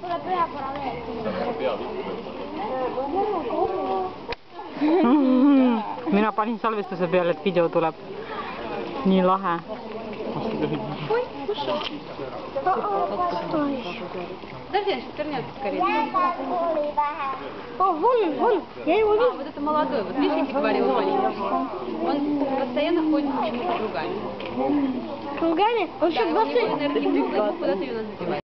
tuleb ühe korra veel. mina panin salvestuse peale, et video tuleb. nii lahe. Подожди. О, вон, вон, я его А, вот это молодой, вот видишь, я маленький. Он постоянно ходит почему-то кругами. Кругами, он Да, сейчас бассейн. куда-то ее надо девать.